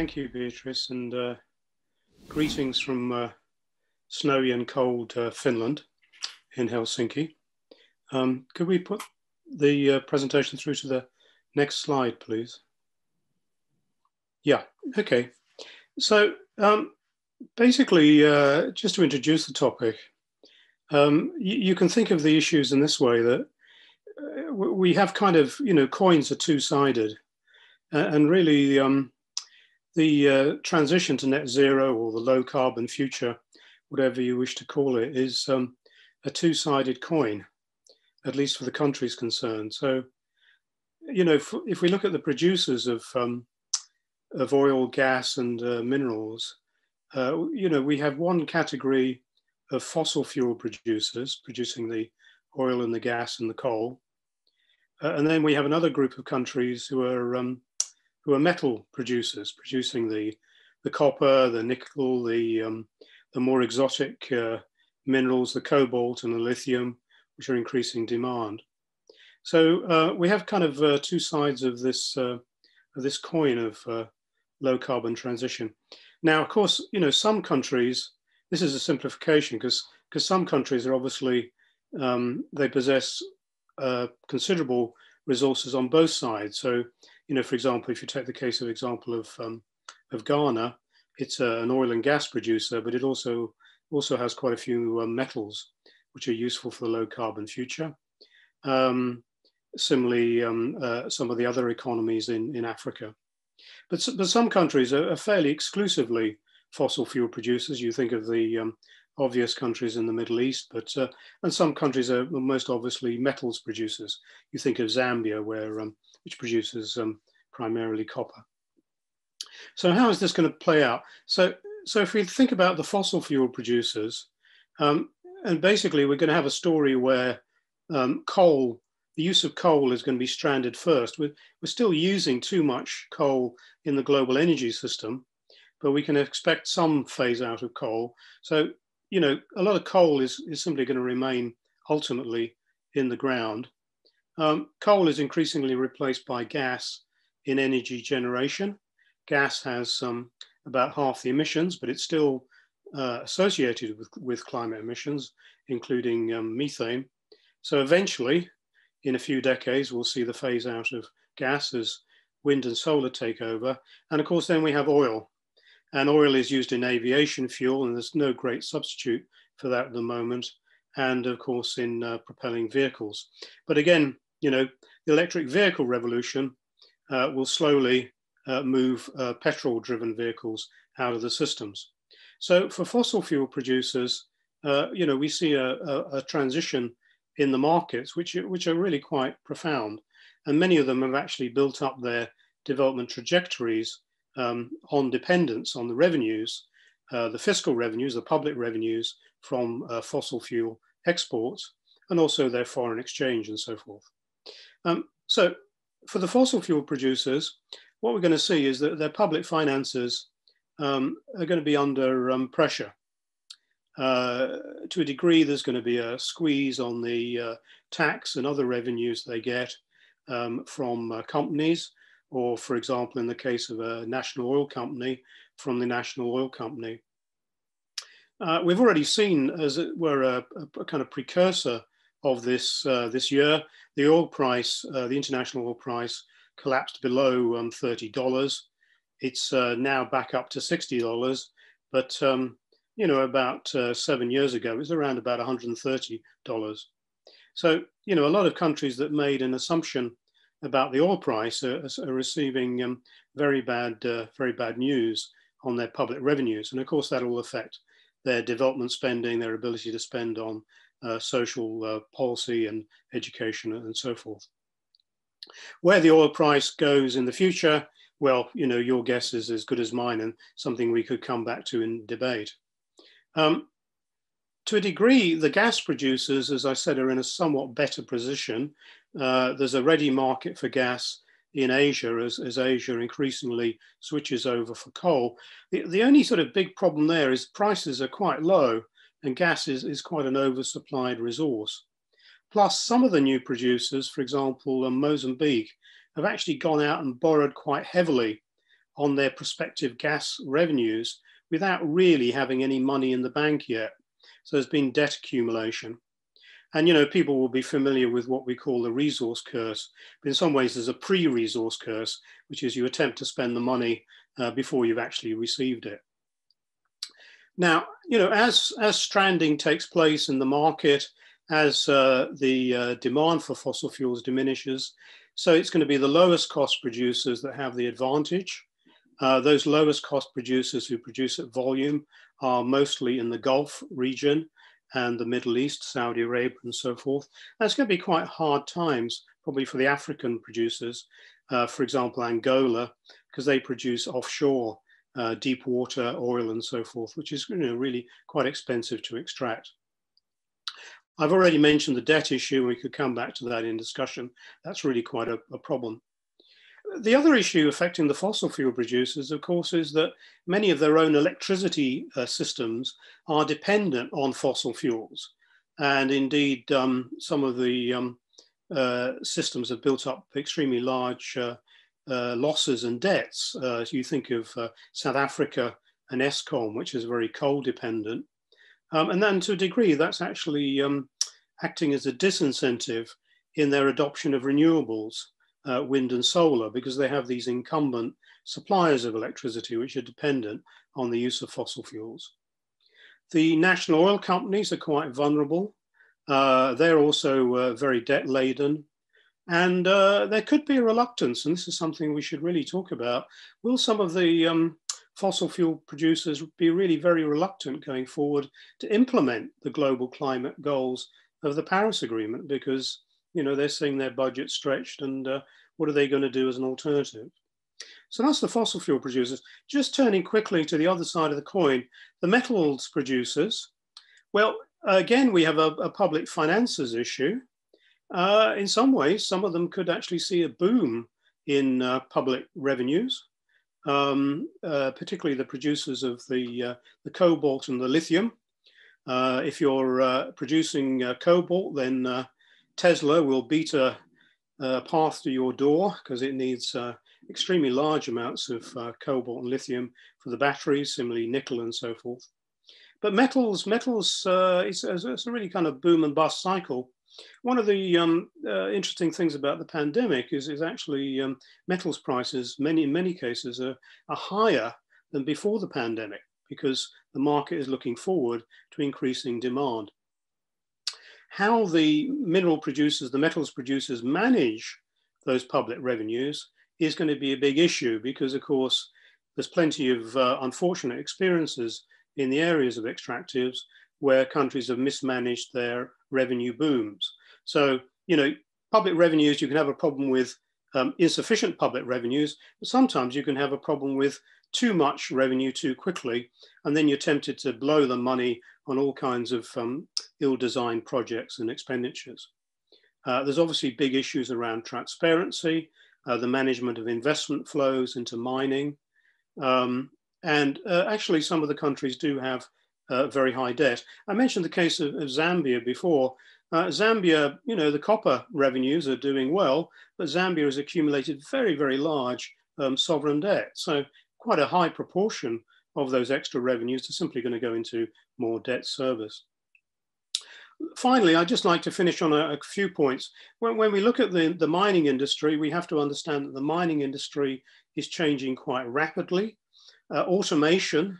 thank you, Beatrice, and uh, greetings from uh, snowy and cold uh, Finland in Helsinki. Um, could we put the uh, presentation through to the next slide, please? Yeah, okay. So um, basically, uh, just to introduce the topic, um, you, you, can think of the issues in this way that uh, we have kind of, you know, coins are two-sided. and really, um, the uh, transition to net zero or the low carbon future, whatever you wish to call it, is um, a two-sided coin, at least for the countries concerned. So, you know, if, if we look at the producers of um, of oil, gas, and uh, minerals, uh, you know, we have one category of fossil fuel producers producing the oil and the gas and the coal. Uh, and then we have another group of countries who are um, who are metal producers, producing the the copper, the nickel, the um, the more exotic uh, minerals, the cobalt and the lithium, which are increasing demand. So uh, we have kind of uh, two sides of this uh, of this coin of uh, low carbon transition. Now, of course, you know some countries. This is a simplification because because some countries are obviously um, they possess uh, considerable resources on both sides. So, you know, for example, if you take the case of example of um, of Ghana, it's an oil and gas producer, but it also also has quite a few uh, metals which are useful for the low carbon future. Um, similarly, um, uh, some of the other economies in, in Africa. But, but some countries are, are, fairly exclusively fossil fuel producers. You think of the um, obvious countries in the Middle East, but uh, and some countries are most obviously metals producers. You think of Zambia, where um, which produces um, primarily copper. So how is this going to play out? So so if we think about the fossil fuel producers, um, and basically we're going to have a story where um, coal the use of coal is going to be stranded first. We're, we're still using too much coal in the global energy system, but we can expect some phase out of coal. So, you know, a lot of coal is, is simply going to remain ultimately in the ground. Um, coal is increasingly replaced by gas in energy generation. Gas has um, about half the emissions, but it's still uh, associated with, with climate emissions, including um, methane. So eventually, in a few decades, we'll see the phase out of gas as wind and solar take over. And of course, then we have oil. And oil is used in aviation fuel, and there's no great substitute for that at the moment. And of course, in uh, propelling vehicles. But again, you know, the electric vehicle revolution uh, will slowly uh, move uh, petrol driven vehicles out of the systems. So for fossil fuel producers, uh, you know, we see a, a, a transition in the markets, which, which are really quite profound. And many of them have actually built up their development trajectories um, on dependence on the revenues, uh, the fiscal revenues, the public revenues from uh, fossil fuel exports, and also their foreign exchange and so forth. Um, so for the fossil fuel producers, what we're going to see is that their public finances um, are going to be under um, pressure. Uh, to a degree, there's going to be a squeeze on the uh, tax and other revenues they get um, from uh, companies, or for example, in the case of a national oil company, from the national oil company. Uh, we've already seen, as it were, a, a kind of precursor of this uh, this year, the oil price, uh, the international oil price, collapsed below um, thirty dollars. It's now back up to sixty dollars, but um, you know, about uh, seven years ago, it was around about $130. So, you know, a lot of countries that made an assumption about the oil price are, are receiving um, very bad, uh, very bad news on their public revenues. And of course, that will affect their development spending, their ability to spend on uh, social uh, policy and education and so forth. Where the oil price goes in the future, well, you know, your guess is as good as mine and something we could come back to in debate. Um, to a degree, the gas producers, as I said, are in a somewhat better position. Uh, there's a ready market for gas in Asia as, as Asia increasingly switches over for coal. The, the only sort of big problem there is prices are quite low and gas is, is quite an oversupplied resource. Plus, some of the new producers, for example, um, Mozambique, have actually gone out and borrowed quite heavily on their prospective gas revenues without really having any money in the bank yet. So there's been debt accumulation. And you know, people will be familiar with what we call the resource curse. But in some ways, there's a pre-resource curse, which is you attempt to spend the money uh, before you've actually received it. Now, you know, as, as stranding takes place in the market, as uh, the uh, demand for fossil fuels diminishes, so it's going to be the lowest cost producers that have the advantage. Uh, those lowest cost producers who produce at volume are mostly in the Gulf region and the Middle East, Saudi Arabia, and so forth. That's going to be quite hard times, probably for the African producers, uh, for example, Angola, because they produce offshore uh, deep water oil and so forth, which is you know, really quite expensive to extract. I've already mentioned the debt issue, and we could come back to that in discussion. That's really quite a, a problem. The other issue affecting the fossil fuel producers, of course, is that many of their own electricity uh, systems are dependent on fossil fuels. And indeed, um, some of the um, uh, systems have built up extremely large uh, uh losses and debts. Uh, you think of uh, South Africa and Eskom, which is very coal dependent. Um, and then to a degree, that's actually um, acting as a disincentive in their adoption of renewables uh, wind and solar because they have these incumbent suppliers of electricity which are dependent on the use of fossil fuels. The national oil companies are quite vulnerable. Uh, they're also uh, very debt laden. And uh, there could be a reluctance, and this is something we should really talk about. Will some of the um, fossil fuel producers be really very reluctant going forward to implement the global climate goals of the Paris Agreement? Because you know, they're seeing their budget stretched and uh, what are they going to do as an alternative? So that's the fossil fuel producers. Just turning quickly to the other side of the coin, the metals producers. Well, again, we have a, a public finances issue. Uh, in some ways, some of them could actually see a boom in uh, public revenues, um, uh, particularly the producers of the, uh, the cobalt and the lithium. Uh, if you're uh, producing cobalt, then Tesla will beat a, a path to your door because it needs uh, extremely large amounts of uh, cobalt and lithium for the batteries, similarly nickel and so forth. But metals, metals, uh, it's, it's, a really kind of boom and bust cycle. One of the um, uh, interesting things about the pandemic is, is actually um, metals prices, many in many cases, are, are higher than before the pandemic because the market is looking forward to increasing demand how the mineral producers, the metals producers manage those public revenues is going to be a big issue because, of course, there's plenty of uh, unfortunate experiences in the areas of extractives where countries have mismanaged their revenue booms. So, you know, public revenues, you can have a problem with um, insufficient public revenues, but sometimes you can have a problem with too much revenue too quickly, and then you're tempted to blow the money on all kinds of um, ill-designed projects and expenditures. Uh, there's obviously big issues around transparency, uh, the management of investment flows into mining, um, and uh, actually some of the countries do have uh, very high debt. I mentioned the case of, of Zambia before. Uh, Zambia, you know, the copper revenues are doing well, but Zambia has accumulated very, very large um, sovereign debt. So quite a high proportion of those extra revenues are simply going to go into more debt service. Finally, I'd just like to finish on a, a few points. When, when, we look at the, the mining industry, we have to understand that the mining industry is changing quite rapidly. Uh, automation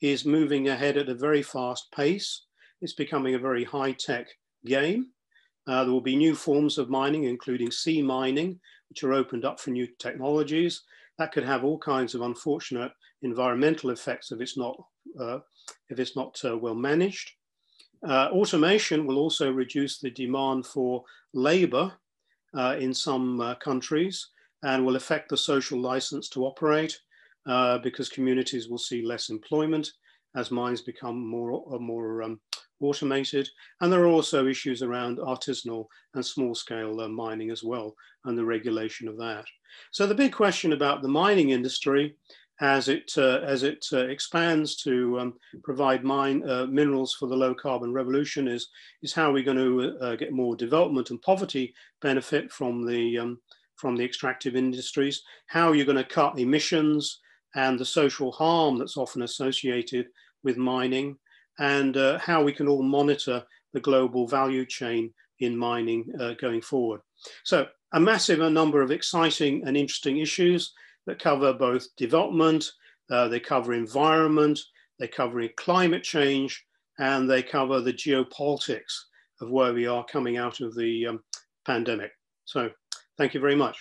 is moving ahead at a very fast pace. It's becoming a very high-tech game. Uh, there will be new forms of mining, including sea mining, which are opened up for new technologies. That could have all kinds of unfortunate environmental effects if it's not, uh, if it's not uh, well managed. Uh, automation will also reduce the demand for labor uh, in some uh, countries and will affect the social license to operate uh, because communities will see less employment as mines become more, more um, automated. And there are also issues around artisanal and small scale uh, mining as well and the regulation of that. So the big question about the mining industry as it, uh, as it uh, expands to um, provide mine uh, minerals for the low carbon revolution is, is how we're going to get more development and poverty benefit from the, um, from the extractive industries, how you're going to cut emissions, and the social harm that's often associated with mining and uh, how we can all monitor the global value chain in mining uh, going forward. So a massive number of exciting and interesting issues that cover both development, uh, they cover environment, they cover climate change, and they cover the geopolitics of where we are coming out of the um, pandemic. So thank you very much.